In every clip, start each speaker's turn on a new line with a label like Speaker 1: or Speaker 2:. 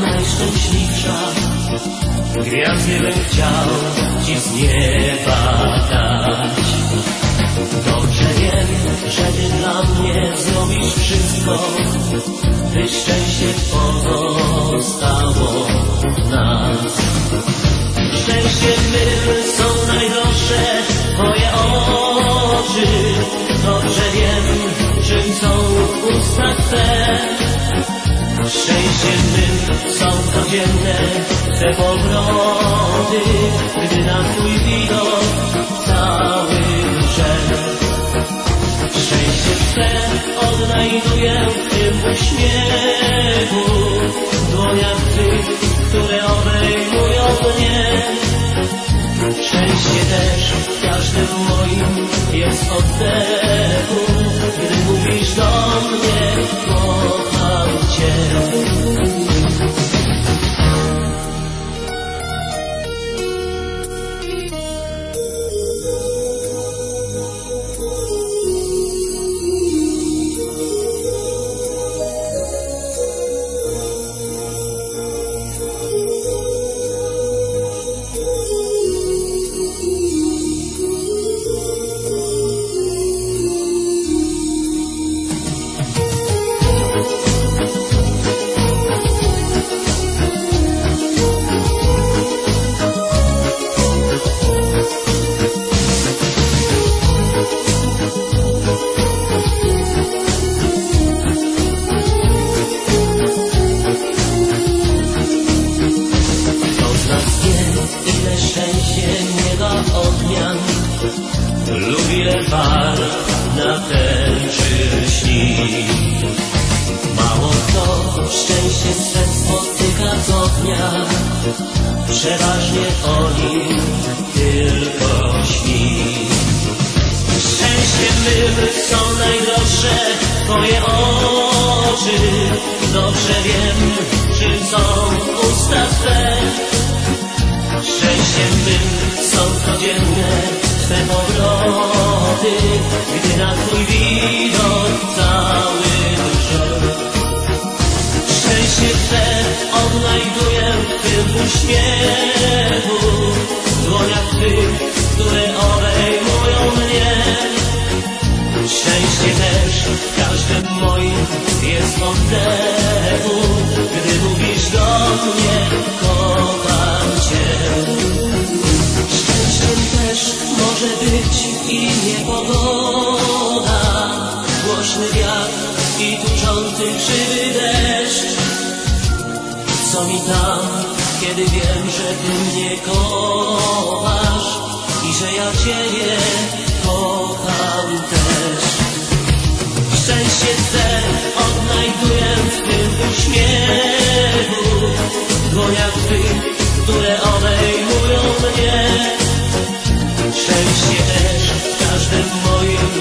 Speaker 1: najszczęśliwsza. Gwiazdy bym chciał ci z nieba dać. Dobrze wiem, że ty dla mnie zrobisz wszystko, by szczęście pozostało nas. Szczęście mym są najdroższe twoje oczy. Dobrze wiem, czym są usta Twe. Szczęście mym są codzienne te powroty, gdy na Twój widok cały drze. Szczęście Twe odnajduję w tym uśmiechu, w dłoniach Tych, które obejmują mnie. Szczęście też w każdym moim jest oddechu, da odmian lub ile war na tęczy śni. Mało kto szczęście swe spotyka co dnia, przeważnie o nim tylko śni. Szczęście mym są najdroższe Twoje oczy. Dobrze wiem, czym są usta Twe. Szczęściem mym są codzienne Twe powroty, gdy na Twój widok cały drże. Szczęście Twe odnajduję w tym uśmiechu, w dłoniach Twych, które obejmują mnie. Szczęście też w każdym moim jest oddechu, i niepogoda, głośny wiatr i tuczący krzywy deszcz. Co mi tam, kiedy wiem, że Ty mnie kochasz i że ja Ciebie kocham też. Szczęście Twe odnajduję w tym uśmiechu,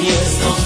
Speaker 1: jest on